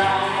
around.